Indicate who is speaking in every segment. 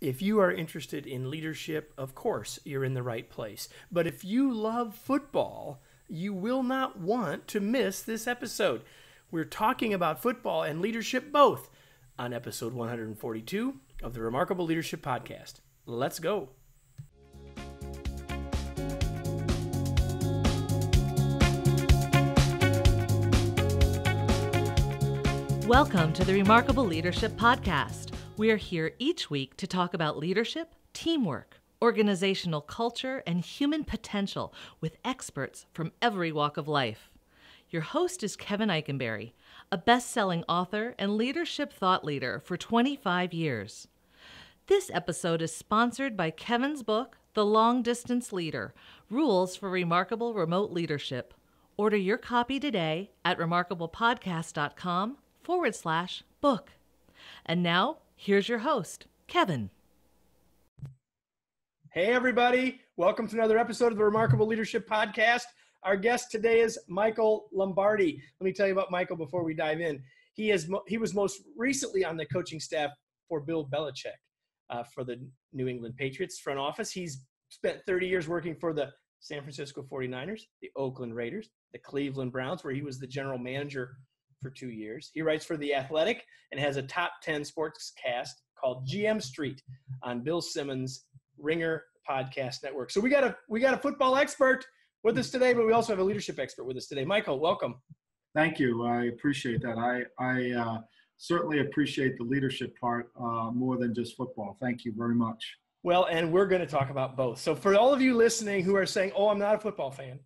Speaker 1: If you are interested in leadership, of course, you're in the right place. But if you love football, you will not want to miss this episode. We're talking about football and leadership both on episode 142 of the Remarkable Leadership Podcast. Let's go.
Speaker 2: Welcome to the Remarkable Leadership Podcast. We are here each week to talk about leadership, teamwork, organizational culture, and human potential with experts from every walk of life. Your host is Kevin Eikenberry, a best selling author and leadership thought leader for 25 years. This episode is sponsored by Kevin's book, The Long Distance Leader Rules for Remarkable Remote Leadership. Order your copy today at remarkablepodcast.com forward slash book. And now, here's your host, Kevin.
Speaker 1: Hey, everybody. Welcome to another episode of the Remarkable Leadership Podcast. Our guest today is Michael Lombardi. Let me tell you about Michael before we dive in. He, is, he was most recently on the coaching staff for Bill Belichick uh, for the New England Patriots front office. He's spent 30 years working for the San Francisco 49ers, the Oakland Raiders, the Cleveland Browns, where he was the general manager for two years. He writes for The Athletic and has a top 10 sports cast called GM Street on Bill Simmons' Ringer Podcast Network. So we got a we got a football expert with us today, but we also have a leadership expert with us today. Michael, welcome.
Speaker 3: Thank you. I appreciate that. I I uh, certainly appreciate the leadership part uh, more than just football. Thank you very much.
Speaker 1: Well, and we're going to talk about both. So for all of you listening who are saying, "Oh, I'm not a football fan,"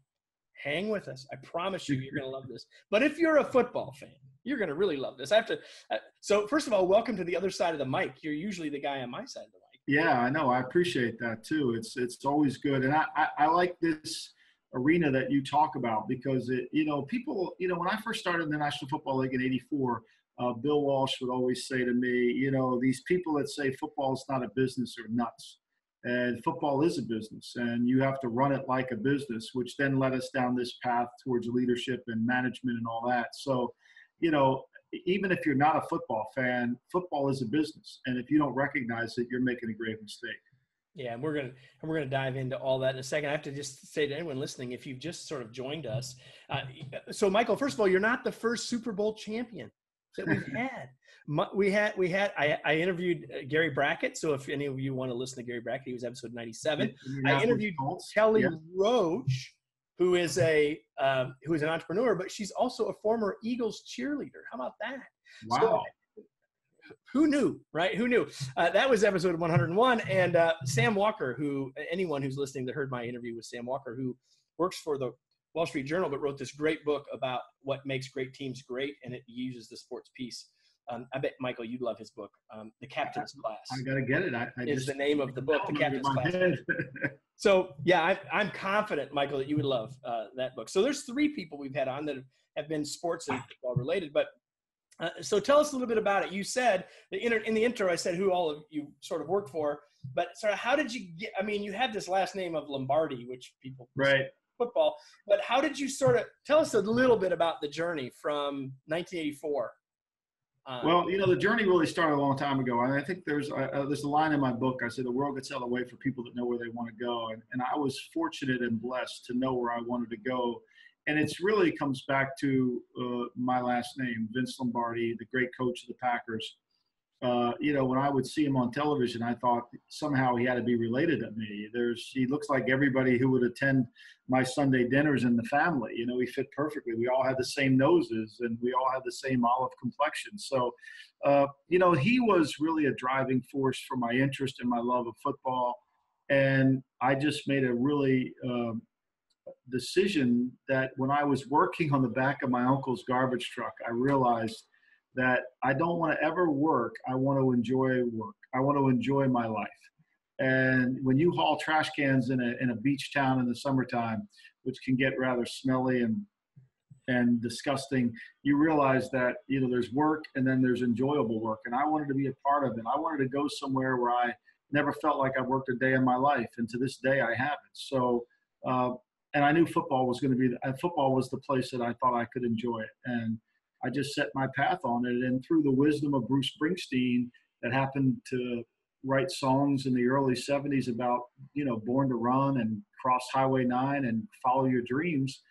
Speaker 1: hang with us. I promise you, you're going to love this. But if you're a football fan, you're going to really love this. I have to. Uh, so first of all, welcome to the other side of the mic. You're usually the guy on my side of the mic.
Speaker 3: Yeah, I know. I appreciate that too. It's it's always good, and I I, I like this arena that you talk about because it you know people you know when I first started in the National Football League in '84. Uh, Bill Walsh would always say to me, you know, these people that say football is not a business are nuts and football is a business and you have to run it like a business which then led us down this path towards leadership and management and all that. So you know even if you're not a football fan football is a business and if you don't recognize it you're making a grave mistake.
Speaker 1: Yeah and we're gonna and we're gonna dive into all that in a second. I have to just say to anyone listening if you've just sort of joined us uh, so michael first of all you're not the first super bowl champion that we've had we had we had I, I interviewed uh, Gary Brackett. So if any of you want to listen to Gary Brackett, he was episode ninety seven. I interviewed Kelly yeah. Roach, who is a um, who is an entrepreneur, but she's also a former Eagles cheerleader. How about that?
Speaker 3: Wow. So,
Speaker 1: who knew, right? Who knew? Uh, that was episode 101. And uh, Sam Walker, who anyone who's listening that heard my interview with Sam Walker, who works for the Wall Street Journal, but wrote this great book about what makes great teams great, and it uses the sports piece um, I bet Michael, you'd love his book, um, "The Captain's Class."
Speaker 3: I gotta get it. I, I
Speaker 1: is the name of the book, "The Captain's Class." so yeah, I, am confident, Michael, that you would love uh, that book. So there's three people we've had on that have been sports and football related, but. Uh, so tell us a little bit about it. You said in the intro, I said who all of you sort of work for, but sort of how did you get? I mean, you have this last name of Lombardi, which people
Speaker 3: right
Speaker 1: football, but how did you sort of tell us a little bit about the journey from 1984
Speaker 3: um, well, you know, the journey really started a long time ago. And I think there's a, uh, there's a line in my book. I said the world gets out of the way for people that know where they want to go. And, and I was fortunate and blessed to know where I wanted to go. And it's really comes back to uh, my last name, Vince Lombardi, the great coach of the Packers uh, you know, when I would see him on television, I thought somehow he had to be related to me. There's, he looks like everybody who would attend my Sunday dinners in the family. You know, he fit perfectly. We all had the same noses and we all had the same olive complexion. So, uh, you know, he was really a driving force for my interest and my love of football. And I just made a really um, decision that when I was working on the back of my uncle's garbage truck, I realized that I don't want to ever work. I want to enjoy work. I want to enjoy my life. And when you haul trash cans in a, in a beach town in the summertime, which can get rather smelly and and disgusting, you realize that you know there's work and then there's enjoyable work. And I wanted to be a part of it. I wanted to go somewhere where I never felt like I've worked a day in my life, and to this day I haven't. So, uh, and I knew football was going to be the, football was the place that I thought I could enjoy it. And I just set my path on it. And through the wisdom of Bruce Springsteen, that happened to write songs in the early 70s about, you know, born to run and cross Highway 9 and follow your dreams.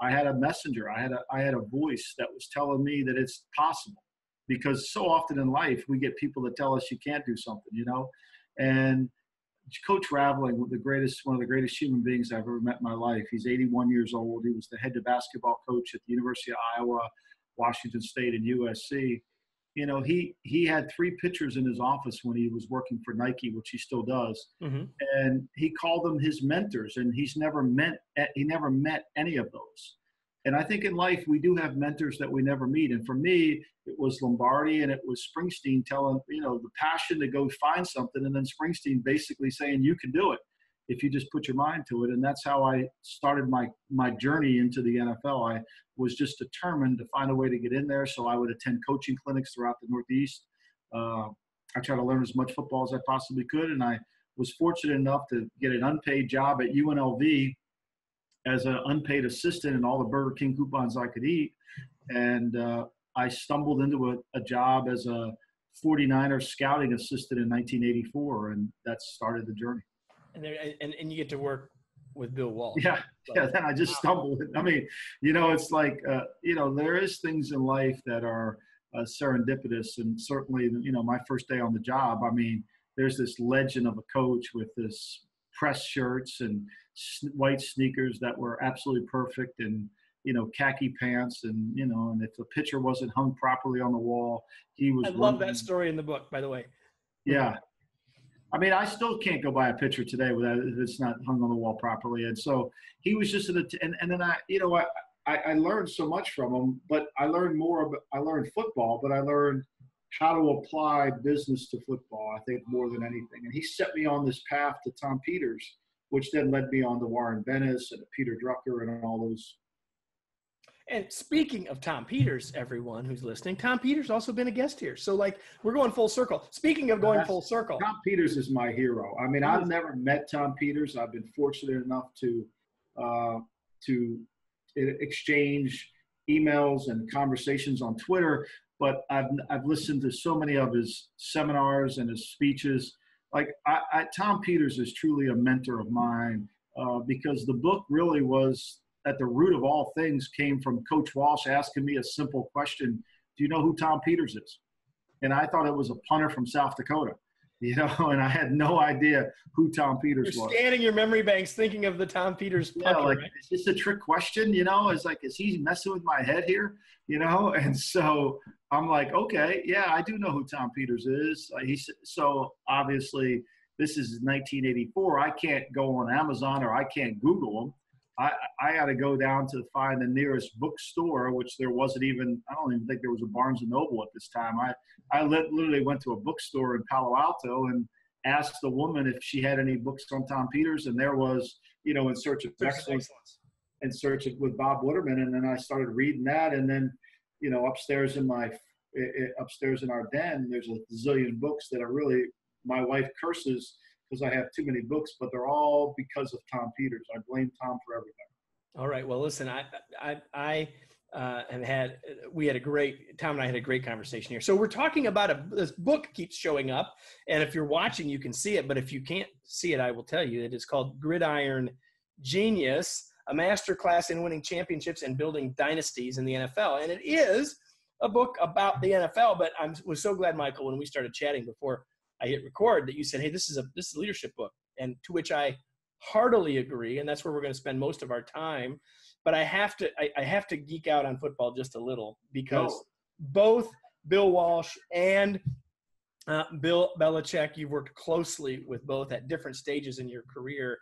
Speaker 3: I had a messenger. I had a, I had a voice that was telling me that it's possible because so often in life we get people that tell us you can't do something, you know, and Coach Raveling, the greatest, one of the greatest human beings I've ever met in my life. He's 81 years old. He was the head of basketball coach at the University of Iowa, Washington State, and USC you know, he he had three pitchers in his office when he was working for Nike, which he still does, mm-hmm. and he called them his mentors. And he's never met he never met any of those. And I think in life we do have mentors that we never meet. And for me, it was Lombardi and it was Springsteen telling you know the passion to go find something, and then Springsteen basically saying you can do it if you just put your mind to it. And that's how I started my my journey into the NFL. I was just determined to find a way to get in there. So I would attend coaching clinics throughout the Northeast. Uh, I tried to learn as much football as I possibly could, and I was fortunate enough to get an unpaid job at UNLV as an unpaid assistant and all the Burger King coupons I could eat. And uh, I stumbled into a, a job as a 49er scouting assistant in 1984, and that started the journey
Speaker 1: and there and, and you get to work with Bill Walsh.
Speaker 3: Yeah, so, yeah. Then I just stumbled. I mean, you know, it's like uh, you know, there is things in life that are uh, serendipitous, and certainly, you know, my first day on the job. I mean, there's this legend of a coach with this press shirts and white sneakers that were absolutely perfect, and you know, khaki pants, and you know, and if the picture wasn't hung properly on the wall, he was.
Speaker 1: I love running. that story in the book, by the way.
Speaker 3: Yeah, I mean, I still can't go buy a picture today without it's not hung on the wall properly. And so he was just in a, and, and then I, you know, I, I, learned so much from him, but I learned more about, I learned football, but I learned how to apply business to football, I think more than anything. And he set me on this path to Tom Peters, which then led me on to Warren Bennis and Peter Drucker and all those
Speaker 1: and speaking of Tom Peters, everyone who's listening, Tom Peters also been a guest here. So like we're going full circle. Speaking of going full circle,
Speaker 3: Tom Peters is my hero. I mean, I've never met Tom Peters. I've been fortunate enough to uh, to exchange emails and conversations on Twitter, but I've I've listened to so many of his seminars and his speeches. Like I, I, Tom Peters is truly a mentor of mine uh, because the book really was at the root of all things came from Coach Walsh asking me a simple question Do you know who Tom Peters is? And I thought it was a punter from South Dakota, you know, and I had no idea who Tom Peters
Speaker 1: You're
Speaker 3: was.
Speaker 1: Scanning your memory banks, thinking of the Tom Peters.
Speaker 3: Punter, yeah, like right? is this a trick question? You know, it's like, is he messing with my head here? You know, and so I'm like, okay, yeah, I do know who Tom Peters is. He's so obviously this is 1984. I can't go on Amazon or I can't Google him. I, I had to go down to find the nearest bookstore, which there wasn't even, I don't even think there was a Barnes and Noble at this time. I, I literally went to a bookstore in Palo Alto and asked the woman if she had any books on Tom Peters. And there was, you know, in search of excellence, in search of with Bob Waterman. And then I started reading that. And then, you know, upstairs in my, eh, eh, upstairs in our den, there's a zillion books that are really, my wife curses because I have too many books, but they're all because of Tom Peters. I blame Tom for everything.
Speaker 1: All right. Well, listen, I, I, I uh, have had, we had a great, Tom and I had a great conversation here. So we're talking about a, this book keeps showing up. And if you're watching, you can see it. But if you can't see it, I will tell you it is called Gridiron Genius, a master class in winning championships and building dynasties in the NFL. And it is a book about the NFL. But I was so glad, Michael, when we started chatting before I hit record that you said, "Hey, this is a this is a leadership book," and to which I heartily agree, and that's where we're going to spend most of our time. But I have to I, I have to geek out on football just a little because oh. both Bill Walsh and uh, Bill Belichick, you've worked closely with both at different stages in your career,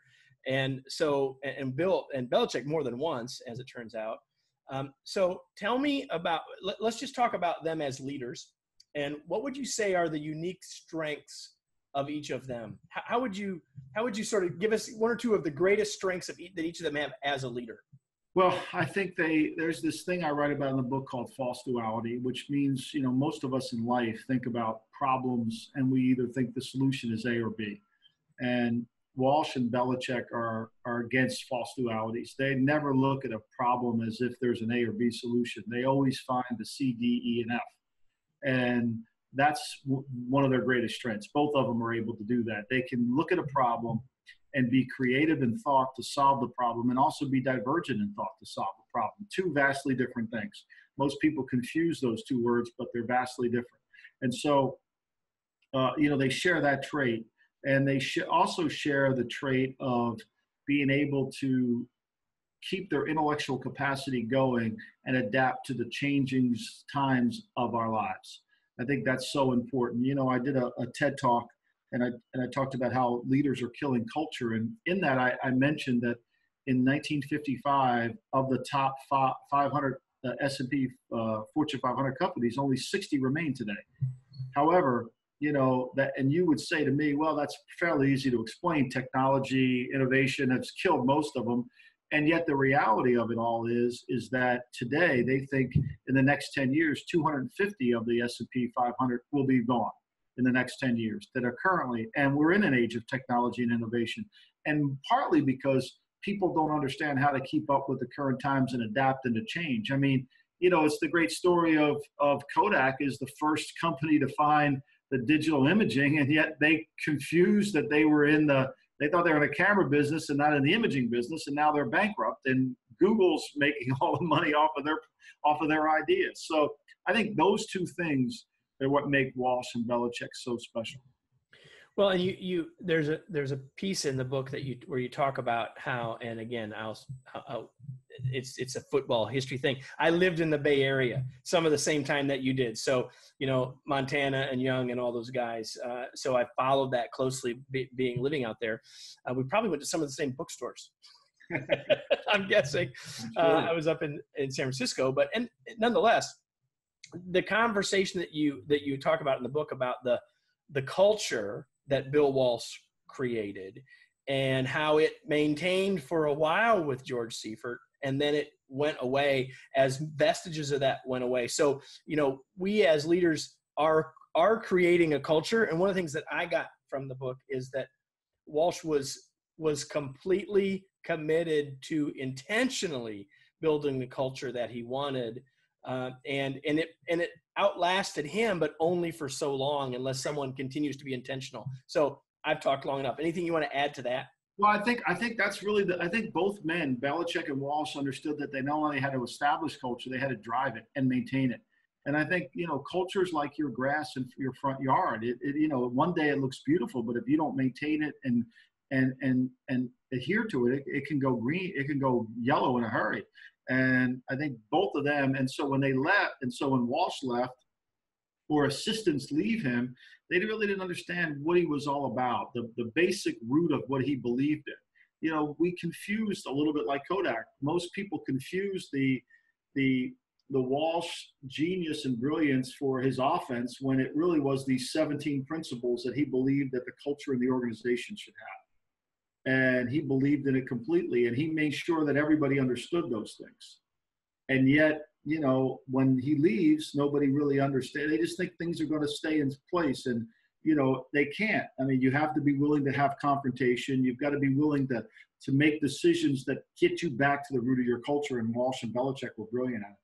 Speaker 1: and so and Bill and Belichick more than once, as it turns out. Um, so tell me about. Let, let's just talk about them as leaders and what would you say are the unique strengths of each of them? How, would you how would you sort of give us one or two of the greatest strengths of each, that each of them have as a leader?
Speaker 3: Well, I think they there's this thing I write about in the book called false duality, which means you know most of us in life think about problems and we either think the solution is A or B, and Walsh and Belichick are are against false dualities. They never look at a problem as if there's an A or B solution. They always find the C, D, E, and F and that's w- one of their greatest strengths. Both of them are able to do that. They can look at a problem and be creative in thought to solve the problem and also be divergent in thought to solve the problem. Two vastly different things. Most people confuse those two words, but they're vastly different. And so, uh, you know, they share that trait and they sh- also share the trait of being able to keep their intellectual capacity going and adapt to the changing times of our lives. I think that's so important. You know, I did a, a TED talk and I, and I talked about how leaders are killing culture. And in that, I, I mentioned that in 1955, of the top 500 uh, S&P uh, Fortune 500 companies, only 60 remain today. However, you know that, and you would say to me, well, that's fairly easy to explain. Technology, innovation has killed most of them and yet the reality of it all is is that today they think in the next 10 years 250 of the s&p 500 will be gone in the next 10 years that are currently and we're in an age of technology and innovation. And partly because people don't understand how to keep up with the current times and adapt and to change. I mean you know it's the great story of of kodak is the first company to find the digital imaging and yet they confused that they were in the they thought they were in a camera business and not in the imaging business, and now they're bankrupt. And Google's making all the money off of their off of their ideas. So I think those two things are what make Walsh and Belichick so special.
Speaker 1: Well, and you you there's a there's a piece in the book that you where you talk about how, and again, I'll, I'll it's it's a football history thing. I lived in the Bay Area some of the same time that you did. So you know Montana and Young and all those guys. Uh, so I followed that closely, be, being living out there. Uh, we probably went to some of the same bookstores. I'm guessing. Uh, I was up in in San Francisco, but and nonetheless, the conversation that you that you talk about in the book about the the culture that Bill Walsh created and how it maintained for a while with George Seifert and then it went away as vestiges of that went away. So, you know, we as leaders are are creating a culture and one of the things that I got from the book is that Walsh was was completely committed to intentionally building the culture that he wanted uh, and and it and it outlasted him but only for so long unless someone continues to be intentional so i've talked long enough anything you want to add to that
Speaker 3: well, I think I think that's really the. I think both men, Belichick and Walsh, understood that they not only had to establish culture, they had to drive it and maintain it. And I think you know, culture's like your grass in your front yard. It, it you know, one day it looks beautiful, but if you don't maintain it and and and and adhere to it, it, it can go green. It can go yellow in a hurry. And I think both of them. And so when they left, and so when Walsh left, or assistants leave him, they really didn't understand what he was all about, the, the basic root of what he believed in. You know, we confused a little bit like Kodak. Most people confuse the the the Walsh genius and brilliance for his offense when it really was these 17 principles that he believed that the culture and the organization should have. And he believed in it completely, and he made sure that everybody understood those things. And yet, you know, when he leaves, nobody really understands. They just think things are going to stay in place, and you know they can't. I mean, you have to be willing to have confrontation. You've got to be willing to to make decisions that get you back to the root of your culture. And Walsh and Belichick were brilliant at it.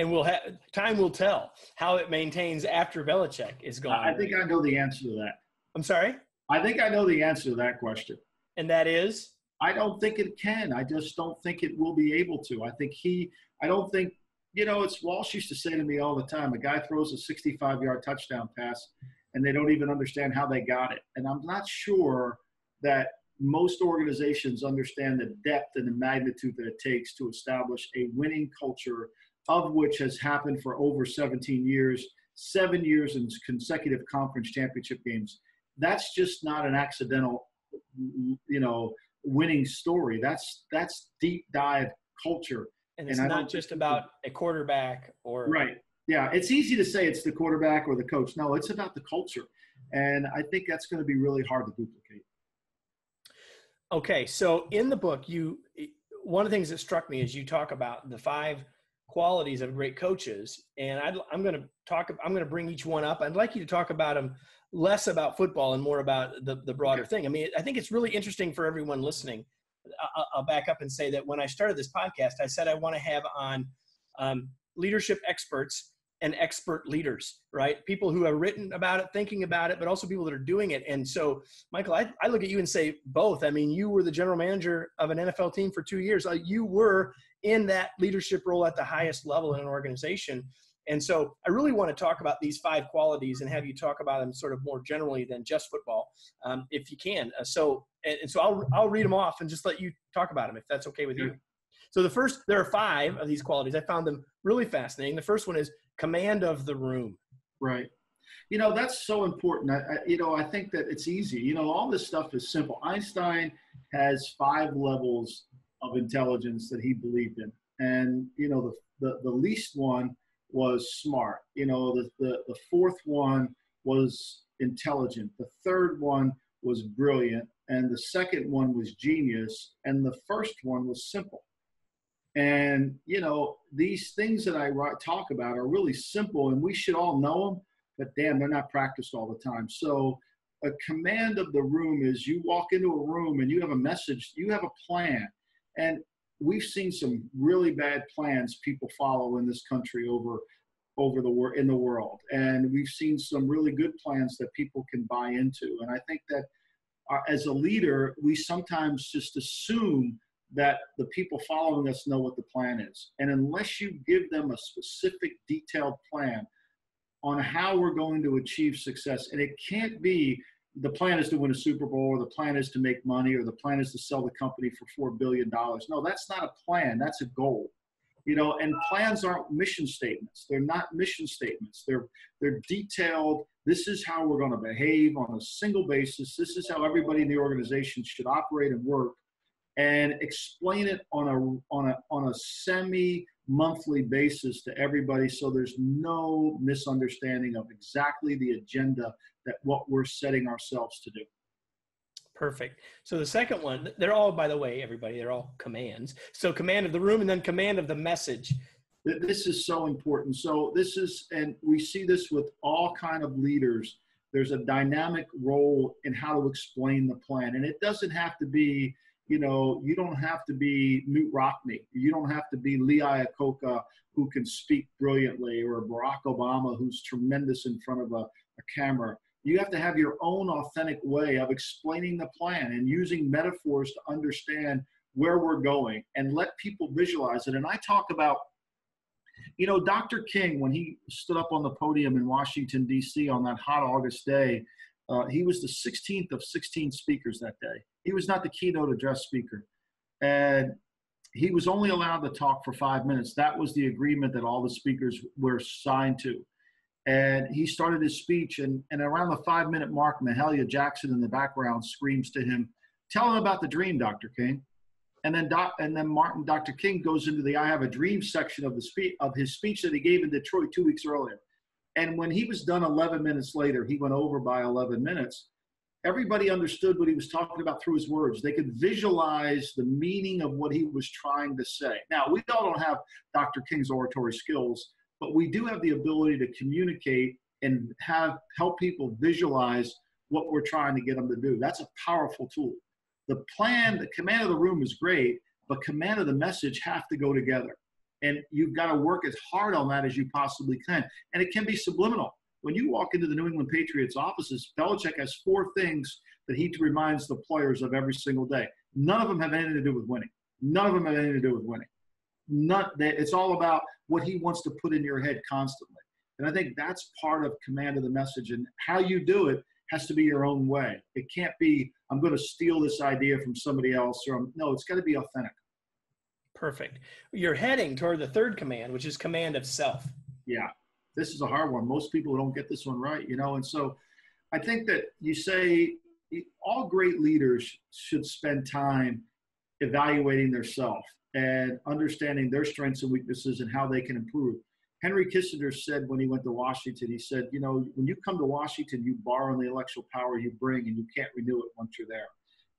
Speaker 1: And we'll have time will tell how it maintains after Belichick is gone.
Speaker 3: I think I know the answer to that.
Speaker 1: I'm sorry.
Speaker 3: I think I know the answer to that question.
Speaker 1: And that is.
Speaker 3: I don't think it can. I just don't think it will be able to. I think he. I don't think you know, it's Walsh used to say to me all the time a guy throws a 65 yard touchdown pass and they don't even understand how they got it. And I'm not sure that most organizations understand the depth and the magnitude that it takes to establish a winning culture, of which has happened for over 17 years, seven years in consecutive conference championship games. That's just not an accidental, you know, winning story. That's that's deep dive culture
Speaker 1: and it's and not just about a quarterback or
Speaker 3: right. Yeah, it's easy to say it's the quarterback or the coach. No, it's about the culture, and I think that's going to be really hard to duplicate.
Speaker 1: Okay, so in the book, you one of the things that struck me is you talk about the five qualities of great coaches, and i am going to talk. I'm going to bring each one up. I'd like you to talk about them less about football and more about the the broader thing. I mean, I think it's really interesting for everyone listening I'll back up and say that when I started this podcast, I said I want to have on um, leadership experts and expert leaders, right? People who have written about it, thinking about it, but also people that are doing it. And so, Michael, I, I look at you and say both. I mean, you were the general manager of an NFL team for two years. Uh, you were in that leadership role at the highest level in an organization. And so I really want to talk about these five qualities and have you talk about them sort of more generally than just football, um, if you can. Uh, so, and, and, so I'll, I'll read them off and just let you talk about them if that's okay with you. So the first, there are five of these qualities. I found them really fascinating. The first one is command of the room.
Speaker 3: Right. You know, that's so important. I, I, you know, I think that it's easy. You know, all this stuff is simple. Einstein has five levels of intelligence that he believed in. And, you know, the, the, the least one was smart. You know, the, the, the fourth one was intelligent. The third one was brilliant. And the second one was genius. And the first one was simple. And, you know, these things that I talk about are really simple and we should all know them, but damn, they're not practiced all the time. So, a command of the room is you walk into a room and you have a message, you have a plan. And we've seen some really bad plans people follow in this country over over the world in the world and we've seen some really good plans that people can buy into and i think that uh, as a leader we sometimes just assume that the people following us know what the plan is. And unless you give them a specific, detailed plan on how we're going to achieve success, and it can't be the plan is to win a Super Bowl, or the plan is to make money, or the plan is to sell the company for $4 billion. No, that's not a plan, that's a goal. You know, and plans aren't mission statements. They're not mission statements. They're they're detailed. This is how we're going to behave on a single basis. This is how everybody in the organization should operate and work and explain it on a on a on a semi monthly basis to everybody so there's no misunderstanding of exactly the agenda that what we're setting ourselves to do.
Speaker 1: Perfect. So the second one they're all by the way everybody they're all commands. So command of the room and then command of the message.
Speaker 3: This is so important. So this is and we see this with all kind of leaders. There's a dynamic role in how to explain the plan. And it doesn't have to be you know, you don't have to be Knute Rockne. You don't have to be Lee Iacocca, who can speak brilliantly, or Barack Obama, who's tremendous in front of a, a camera. You have to have your own authentic way of explaining the plan and using metaphors to understand where we're going and let people visualize it. And I talk about, you know, Dr. King, when he stood up on the podium in Washington, D.C. on that hot August day, uh, he was the 16th of 16 speakers that day. He was not the keynote address speaker. And he was only allowed to talk for five minutes. That was the agreement that all the speakers were signed to. And he started his speech, and, and around the five minute mark, Mahalia Jackson in the background screams to him, Tell him about the dream, Dr. King. And then, doc, and then Martin, Dr. King goes into the I Have a Dream section of, the spe- of his speech that he gave in Detroit two weeks earlier. And when he was done 11 minutes later, he went over by 11 minutes. Everybody understood what he was talking about through his words. They could visualize the meaning of what he was trying to say. Now, we all don't have Dr. King's oratory skills, but we do have the ability to communicate and have help people visualize what we're trying to get them to do. That's a powerful tool. The plan, the command of the room is great, but command of the message have to go together and you've got to work as hard on that as you possibly can. And it can be subliminal. When you walk into the New England Patriots offices, Belichick has four things that he reminds the players of every single day. None of them have anything to do with winning. None of them have anything to do with winning. Not that it's all about what he wants to put in your head constantly. And I think that's part of command of the message. And how you do it has to be your own way. It can't be, I'm going to steal this idea from somebody else, or I'm, no, it's got to be authentic.
Speaker 1: Perfect. You're heading toward the third command, which is command of self.
Speaker 3: Yeah, this is a hard one. Most people don't get this one right, you know. And so I think that you say all great leaders should spend time evaluating their self and understanding their strengths and weaknesses and how they can improve. Henry Kissinger said when he went to Washington, he said, you know, when you come to Washington, you borrow the intellectual power you bring and you can't renew it once you're there.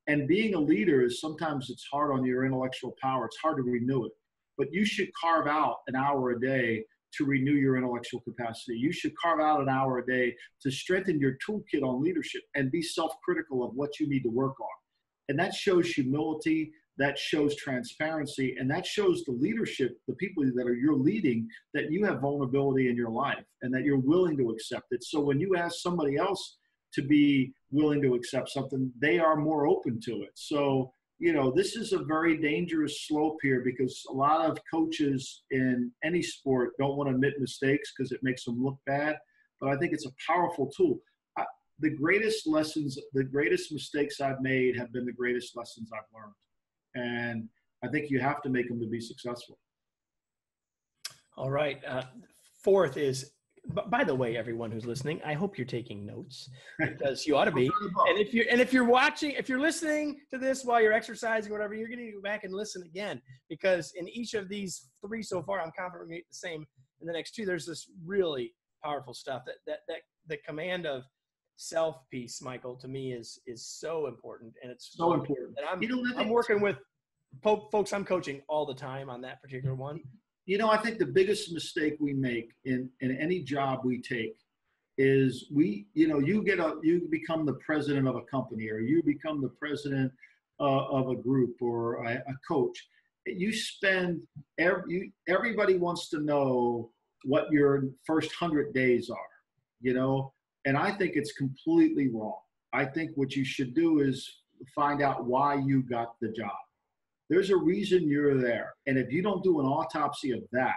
Speaker 3: And being a leader is sometimes it's hard on your intellectual power. It's hard to renew it. But you should carve out an hour a day to renew your intellectual capacity. You should carve out an hour a day to strengthen your toolkit on leadership and be self critical of what you need to work on. And that shows humility, that shows transparency and that shows the leadership the people that are you're leading that you have vulnerability in your life and that you're willing to accept it. So when you ask somebody else to be willing to accept something they are more open to it. So you know this is a very dangerous slope here because a lot of coaches in any sport don't want to admit mistakes because it makes them look bad but i think it's a powerful tool. The greatest lessons the greatest mistakes i've made have been the greatest lessons i've learned and I think you have to make them to be successful.
Speaker 1: All right. Uh, fourth is, by the way, everyone who's listening, I hope you're taking notes because you ought to be. and if you're and if you're watching, if you're listening to this while you're exercising or whatever, you're going to go back and listen again because in each of these three so far, I'm confident we get the same. In the next two, there's this really powerful stuff that that that the command of self piece, Michael, to me is is so important, and it's
Speaker 3: so important.
Speaker 1: And I'm you know, I'm working with folks I'm coaching all the time on that particular one.
Speaker 3: You know, I think the biggest mistake we make in in any job we take is we, you know, you get a you become the president of a company or you become the president uh, of a group or a, a coach. You spend every you, everybody wants to know what your first hundred days are. You know, and I think it's completely wrong. I think what you should do is find out why you got the job. There's a reason you're there. And if you don't do an autopsy of that,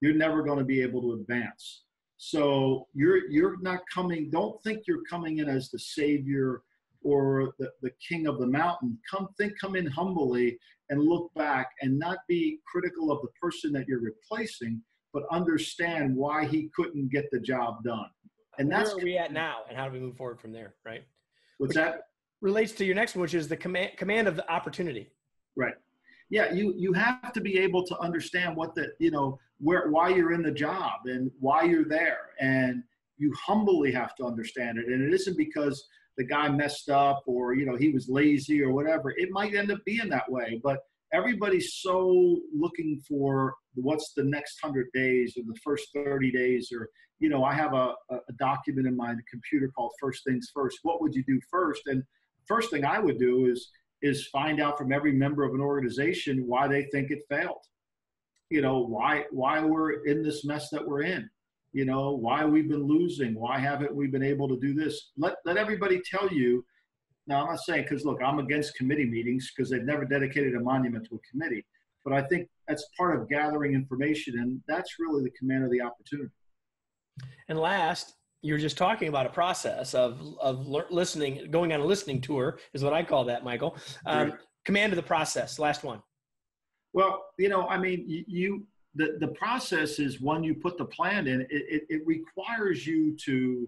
Speaker 3: you're never going to be able to advance. So you're you're not coming, don't think you're coming in as the savior or the, the king of the mountain. Come think come in humbly and look back and not be critical of the person that you're replacing, but understand why he couldn't get the job done
Speaker 1: and that's where are we at now and how do we move forward from there right?
Speaker 3: What's which that?
Speaker 1: relates to your next one which is the command command of the opportunity.
Speaker 3: Right. Yeah you you have to be able to understand what the you know where why you're in the job and why you're there. And you humbly have to understand it. And it isn't because the guy messed up or you know he was lazy or whatever. It might end up being that way but everybody's so looking for what's the next 100 days or the first 30 days or you know i have a, a document in my computer called first things first. What would you do first? And first thing i would do is is find out from every member of an organization why they think it failed. You know why why we're in this mess that we're in. You know why we've been losing. Why haven't we been able to do this? Let let everybody tell you now, I'm not saying because look, I'm against committee meetings because they've never dedicated a monument to a committee, but I think that's part of gathering information, and that's really the command of the opportunity.
Speaker 1: And last, you're just talking about a process of of listening, going on a listening tour is what I call that, Michael. Um, right. Command of the process. Last one.
Speaker 3: Well, you know, I mean, you the the process is when you put the plan in. It, it, it requires you to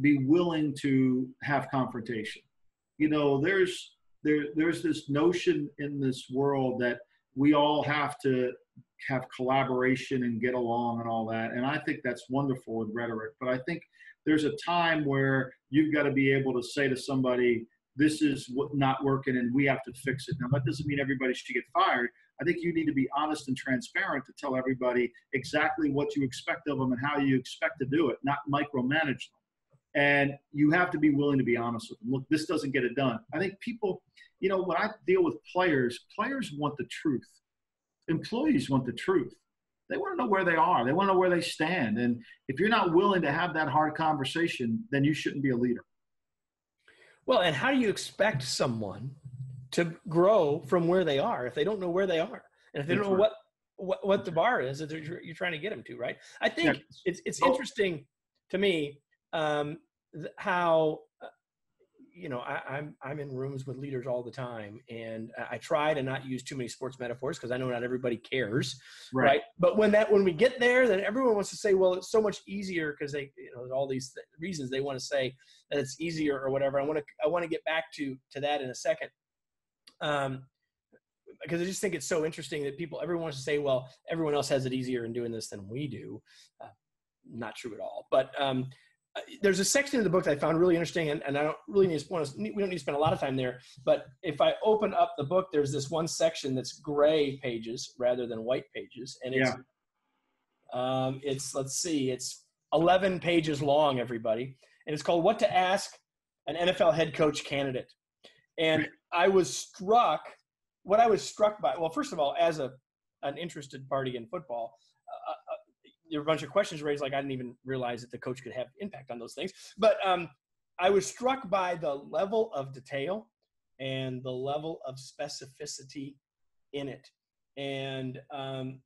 Speaker 3: be willing to have confrontation you know, there's there there's this notion in this world that we all have to have collaboration and get along and all that. And I think that's wonderful in rhetoric. But I think there's a time where you've got to be able to say to somebody, this is what not working and we have to fix it. Now, that doesn't mean everybody should get fired. I think you need to be honest and transparent to tell everybody exactly what you expect of them and how you expect to do it, not micromanage them and you have to be willing to be honest with them. Look, this doesn't get it done. I think people, you know, when I deal with players, players want the truth. Employees want the truth. They want to know where they are. They want to know where they stand. And if you're not willing to have that hard conversation, then you shouldn't be a leader.
Speaker 1: Well, and how do you expect someone to grow from where they are if they don't know where they are and if they don't know what what, what the bar is that you're, you're trying to get them to, right? I think yeah. it's it's interesting to me um, th- how uh, you know I, am I'm, I'm in rooms with leaders all the time, and I try to not use too many sports metaphors because I know not everybody cares, right. right. But when that when we get there, then everyone wants to say, well, it's so much easier because they you know all these th- reasons they want to say that it's easier or whatever. I want to I want to get back to to that in a second. Um, because I just think it's so interesting that people, everyone wants to say, well, everyone else has it easier in doing this than we do. Uh, not true at all. But um, there's a section in the book that I found really interesting, and, and I don't really need to want to, we don't need to spend a lot of time there. But if I open up the book, there's this one section that's gray pages rather than white pages, and it's, yeah. um, it's let's see, it's 11 pages long, everybody, and it's called "What to Ask an NFL Head Coach Candidate." And I was struck what I was struck by, well, first of all, as a an interested party in football, a bunch of questions raised. Like I didn't even realize that the coach could have impact on those things. But um, I was struck by the level of detail and the level of specificity in it. And um,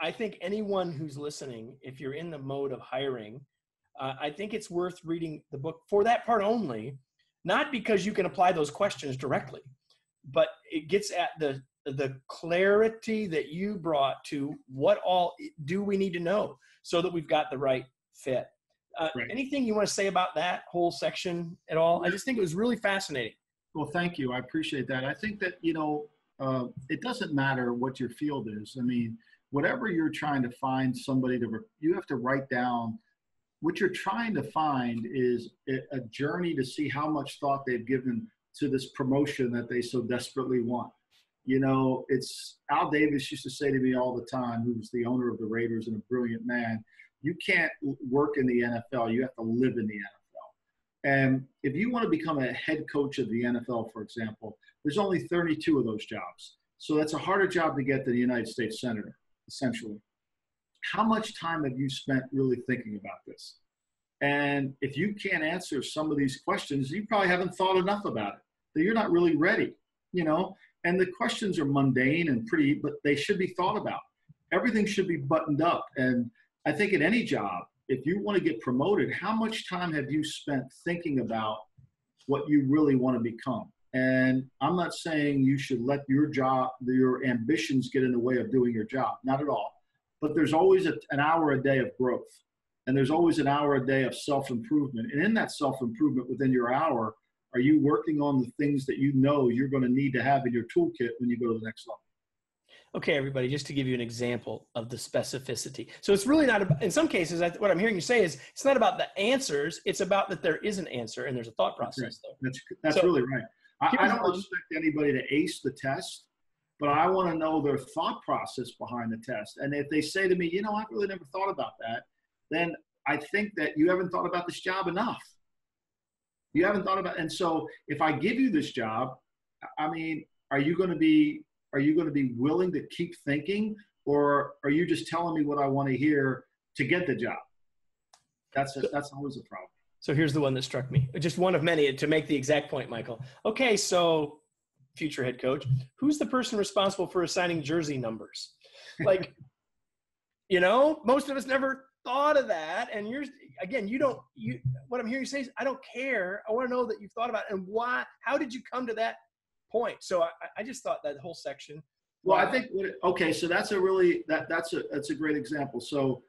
Speaker 1: I think anyone who's listening, if you're in the mode of hiring, uh, I think it's worth reading the book for that part only, not because you can apply those questions directly, but it gets at the the clarity that you brought to what all do we need to know so that we've got the right fit. Uh, right. Anything you want to say about that whole section at all? I just think it was really fascinating.
Speaker 3: Well, thank you. I appreciate that. I think that you know uh, it doesn't matter what your field is. I mean, whatever you're trying to find somebody to, you have to write down what you're trying to find is a journey to see how much thought they've given to this promotion that they so desperately want. You know, it's Al Davis used to say to me all the time, who's the owner of the Raiders and a brilliant man, you can't work in the NFL, you have to live in the NFL. And if you want to become a head coach of the NFL, for example, there's only 32 of those jobs. So that's a harder job to get than the United States Senator, essentially. How much time have you spent really thinking about this? And if you can't answer some of these questions, you probably haven't thought enough about it. That you're not really ready, you know. And the questions are mundane and pretty, but they should be thought about. Everything should be buttoned up. And I think in any job, if you want to get promoted, how much time have you spent thinking about what you really want to become? And I'm not saying you should let your job, your ambitions get in the way of doing your job. Not at all. But there's always a, an hour a day of growth. And there's always an hour a day of self improvement. And in that self improvement within your hour, are you working on the things that you know you're going to need to have in your toolkit when you go to the next level?
Speaker 1: Okay, everybody, just to give you an example of the specificity. So it's really not, about, in some cases, what I'm hearing you say is it's not about the answers, it's about that there is an answer and there's a thought process
Speaker 3: that's right. That's, that's so, really right. I, I don't one. expect anybody to ace the test, but I want to know their thought process behind the test. And if they say to me, you know, I've really never thought about that, then I think that you haven't thought about this job enough. You haven't thought about, and so if I give you this job, I mean, are you going to be are you going to be willing to keep thinking, or are you just telling me what I want to hear to get the job? That's a, that's always a problem.
Speaker 1: So here's the one that struck me. Just one of many to make the exact point, Michael. Okay, so future head coach, who's the person responsible for assigning jersey numbers? Like, you know, most of us never thought of that. And you're again, you don't you what I'm hearing you say is I don't care. I want to know that you've thought about it and why how did you come to that point? So I, I just thought that whole section.
Speaker 3: Well, I think okay, so that's a really that that's a that's a great example. So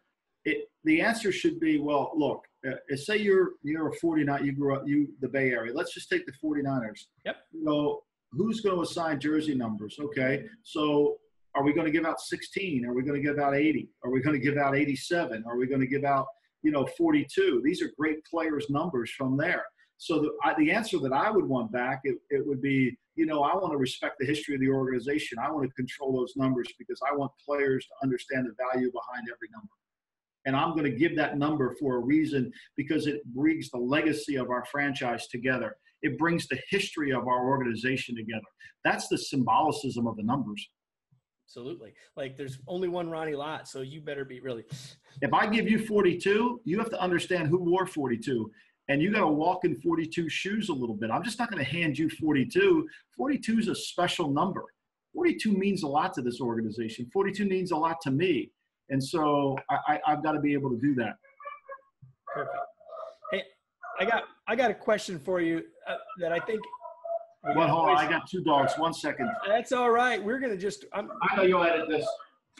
Speaker 3: it, the answer should be well look uh, say you're you're a 49 you grew up you the bay area let's just take the 49ers
Speaker 1: yep
Speaker 3: so who's going to assign jersey numbers okay so are we going to give out 16 are we going to give out 80 are we going to give out 87 are we going to give out you know 42 these are great players numbers from there. So the, I, the answer that i would want back it, it would be you know i want to respect the history of the organization. I want to control those numbers because i want players to understand the value behind every number. And I'm going to give that number for a reason because it brings the legacy of our franchise together. It brings the history of our organization together. That's the symbolicism of the numbers.
Speaker 1: Absolutely. Like there's only one Ronnie Lott, so you better be really.
Speaker 3: If I give you 42, you have to understand who wore 42 and you got to walk in 42 shoes a little bit. I'm just not going to hand you 42. 42 is a special number. 42 means a lot to this organization. 42 means a lot to me. And so I, I, have got to be able to do that.
Speaker 1: Perfect. Hey, I got I got a question for you uh, that I think.
Speaker 3: Well, hold on. I got two dogs. One second.
Speaker 1: That's all right. We're gonna just. I'm,
Speaker 3: I know you'll edit this.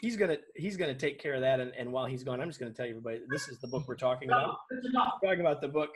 Speaker 1: He's gonna he's gonna take care of that, and, and while he's gone, I'm just gonna tell you everybody this is the book we're talking about. talking about the book,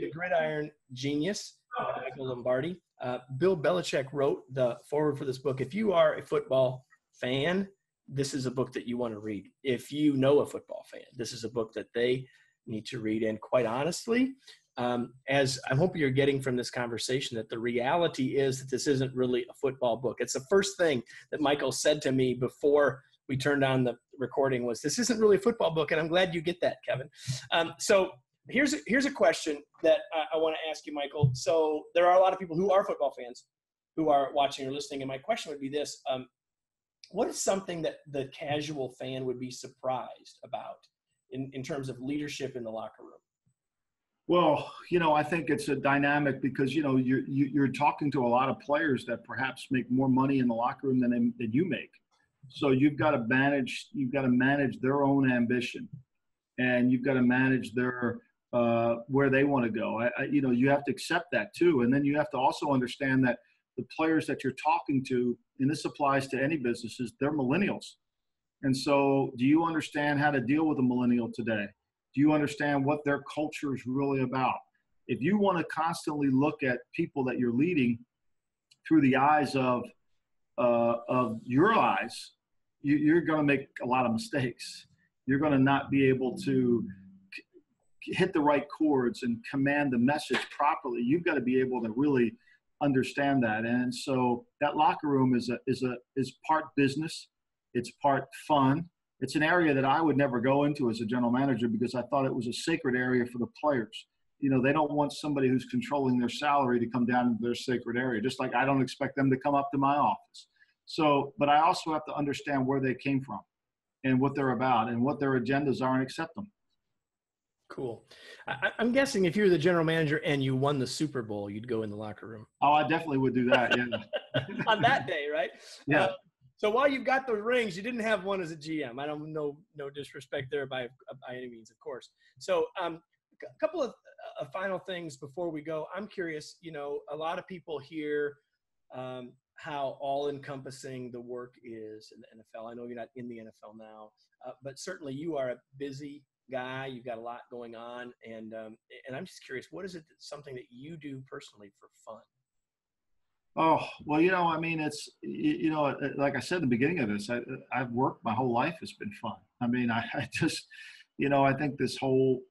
Speaker 1: The Gridiron Genius, Michael Lombardi. Uh, Bill Belichick wrote the foreword for this book. If you are a football fan, this is a book that you want to read. If you know a football fan, this is a book that they need to read. And quite honestly, um, as I hope you're getting from this conversation, that the reality is that this isn't really a football book. It's the first thing that Michael said to me before we turned on the recording was, "This isn't really a football book," and I'm glad you get that, Kevin. Um, so here's a, here's a question that I, I want to ask you, Michael. So there are a lot of people who are football fans, who are watching or listening. And my question would be this: um, What is something that the casual fan would be surprised about in, in terms of leadership in the locker room?
Speaker 3: Well, you know, I think it's a dynamic because you know you're you're talking to a lot of players that perhaps make more money in the locker room than than you make. So you've got to manage you've got to manage their own ambition, and you've got to manage their uh, where they want to go. I, I, you know, you have to accept that too, and then you have to also understand that the players that you're talking to, and this applies to any businesses, they're millennials. And so, do you understand how to deal with a millennial today? Do you understand what their culture is really about? If you want to constantly look at people that you're leading through the eyes of uh, of your eyes, you, you're going to make a lot of mistakes. You're going to not be able to hit the right chords and command the message properly. You've got to be able to really understand that. And so that locker room is a is a is part business, it's part fun, it's an area that I would never go into as a general manager because I thought it was a sacred area for the players. You know, they don't want somebody who's controlling their salary to come down into their sacred area, just like I don't expect them to come up to my office. So, but I also have to understand where they came from and what they're about and what their agendas are and accept them.
Speaker 1: Cool. I, am guessing if you were the general manager and you won the Super Bowl, you'd go in the locker room.
Speaker 3: Oh, I definitely would do that. Yeah.
Speaker 1: On that day, right?
Speaker 3: Yeah. Uh,
Speaker 1: so while you've got those rings, you didn't have one as a GM. I don't know, no disrespect there by by any means, of course. So um, a couple of uh, final things before we go. I'm curious. You know, a lot of people hear um, how all-encompassing the work is in the NFL. I know you're not in the NFL now, uh, but certainly you are a busy guy. You've got a lot going on, and um, and I'm just curious, what is it something that you do personally for fun?
Speaker 3: Oh, well, you know, I mean, it's, you know, uh, like I said in the beginning of this, I, I've worked my whole life. It's been fun. I mean, I, I just, you know, I think this whole,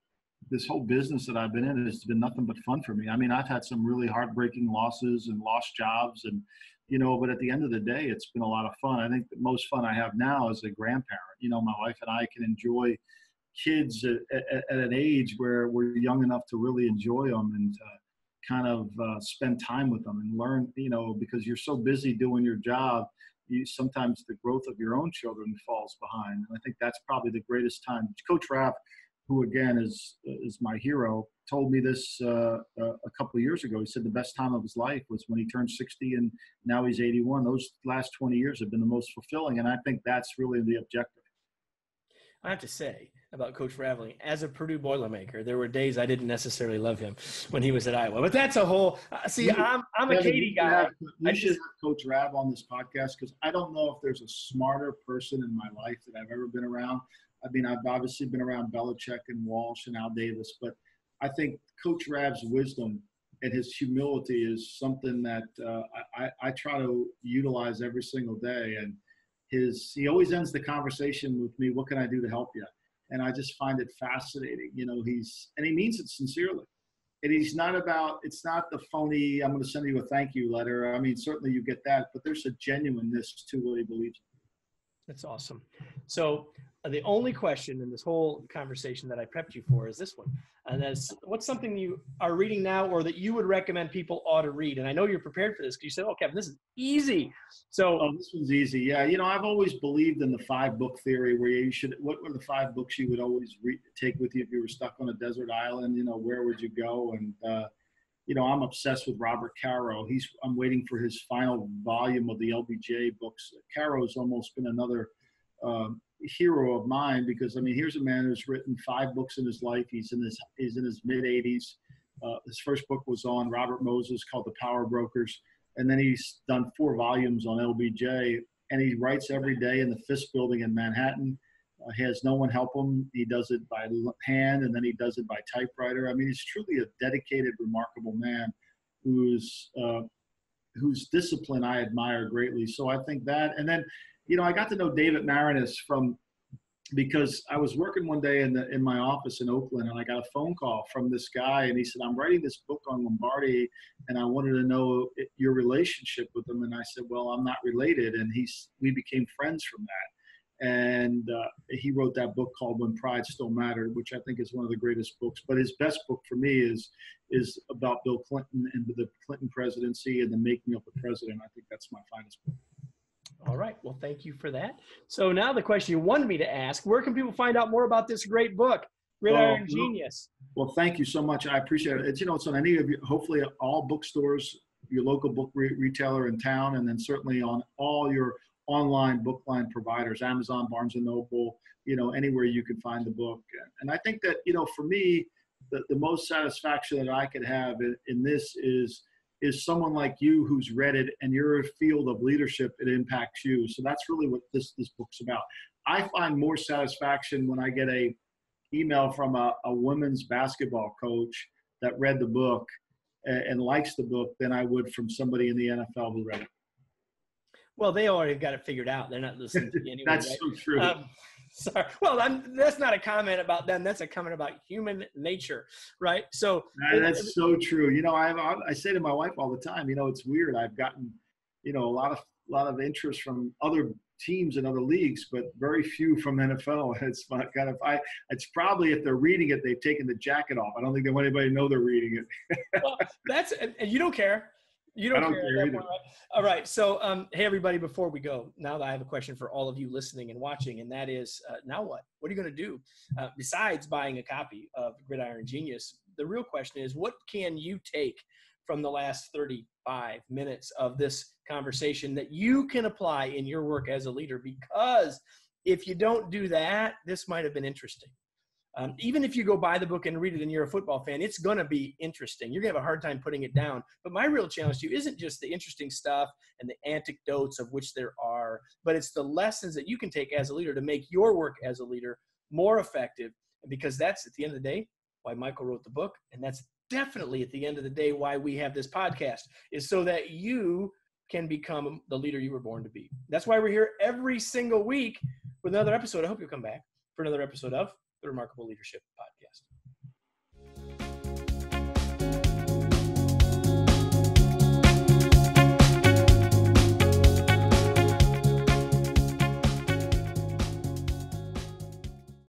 Speaker 3: this whole business that I've been in has been nothing but fun for me. I mean, I've had some really heartbreaking losses and lost jobs and, you know, but at the end of the day, it's been a lot of fun. I think the most fun I have now as a grandparent. You know, my wife and I can enjoy kids at, at, at an age where we're young enough to really enjoy them and, uh, kind of uh, spend time with them and learn, you know, because you're so busy doing your job, you, sometimes the growth of your own children falls behind. And I think that's probably the greatest time. Coach Rav, who again is is my hero, told me this uh, a couple years ago. He said the best time of his life was when he turned 60, and now he's 81. Those last 20 years have been the most fulfilling, and I think that's really the objective.
Speaker 1: I have to say, about Coach Raveling. As a Purdue Boilermaker, there were days I didn't necessarily love him when he was at Iowa. But that's a whole. Uh, see, I'm I'm a Katy guy.
Speaker 3: Have, you I should just, have Coach Rav on this podcast because I don't know if there's a smarter person in my life that I've ever been around. I mean, I've obviously been around Belichick and Walsh and Al Davis, but I think Coach Rav's wisdom and his humility is something that uh, I, I try to utilize every single day. And his he always ends the conversation with me, "What can I do to help you?" and I just find it fascinating. You know, he's and he means it sincerely. And he's not about it's not the phony. I'm going to send you a thank you letter. I mean, certainly you get that, but there's a genuineness to what he believes.
Speaker 1: That's awesome. So uh, the only question in this whole conversation that I prepped you for is this one. And that's what's something you are reading now or that you would recommend people ought to read? And I know you're prepared for this because you said, oh, Kevin, this is easy. So
Speaker 3: oh, this one's easy. Yeah. You know, I've always believed in the five book theory where you should, what were the five books you would always re- take with you if you were stuck on a desert island? You know, where would you go? And, uh, you know, I'm obsessed with Robert Caro. He's, I'm waiting for his final volume of the LBJ books. Caro's almost been another, um, hero of mine because I mean, here's a man who's written five books in his life. He's in his he's in his mid 80s. Uh, his first book was on Robert Moses called The Power Brokers, and then he's done four volumes on LBJ. And he writes every day in the Fisk Building in Manhattan. Has no one help him. He does it by hand, and then he does it by typewriter. I mean, he's truly a dedicated, remarkable man who's uh, whose discipline I admire greatly. So I think that, and then you know, I got to know David Maraniss from because I was working one day in the in my office in Oakland and I got a phone call from this guy and he said I'm writing this book on Lombardi and I wanted to know your relationship with him and I said well I'm not related and he's we became friends from that and uh, he wrote that book called When Pride Still Mattered, which I think is one of the greatest books. But his best book for me is is about Bill Clinton and the Clinton presidency and the making of the president. I think that's my finest book.
Speaker 1: All right. Well, thank you for that. So now the question you wanted me to ask: Where can people find out more about this great book, Gridiron well, Genius?
Speaker 3: Well, thank you so much. I appreciate it. It's you know it's on any of you, hopefully all bookstores, your local book re- retailer in town, and then certainly on all your online book line providers, Amazon, Barnes and Noble, you know, anywhere you can find the book. And I think that, you know, for me, the, the most satisfaction that I could have in, in this is is someone like you who's read it and you're a field of leadership, it impacts you. So that's really what this this book's about. I find more satisfaction when I get a email from a, a women's basketball coach that read the book and, and likes the book than I would from somebody in the NFL who read it.
Speaker 1: Well, they already got it figured out. They're not listening to you anyway.
Speaker 3: that's
Speaker 1: right?
Speaker 3: so true. Um,
Speaker 1: sorry. Well, I'm, that's not a comment about them. That's a comment about human nature, right? So
Speaker 3: that's it, so true. You know, I, I say to my wife all the time. You know, it's weird. I've gotten, you know, a lot of a lot of interest from other teams and other leagues, but very few from NFL. It's kind of I. It's probably if they're reading it, they've taken the jacket off. I don't think they want anybody to know they're reading it.
Speaker 1: well, that's and you don't care. You don't, don't care. care point, right? All right. So, um, hey, everybody, before we go, now that I have a question for all of you listening and watching, and that is uh, now what? What are you going to do uh, besides buying a copy of Gridiron Genius? The real question is what can you take from the last 35 minutes of this conversation that you can apply in your work as a leader? Because if you don't do that, this might have been interesting. Um, even if you go buy the book and read it and you're a football fan, it's going to be interesting. You're going to have a hard time putting it down. But my real challenge to you isn't just the interesting stuff and the anecdotes of which there are, but it's the lessons that you can take as a leader to make your work as a leader more effective. Because that's at the end of the day why Michael wrote the book. And that's definitely at the end of the day why we have this podcast is so that you can become the leader you were born to be. That's why we're here every single week with another episode. I hope you'll come back for another episode of the Remarkable Leadership Podcast.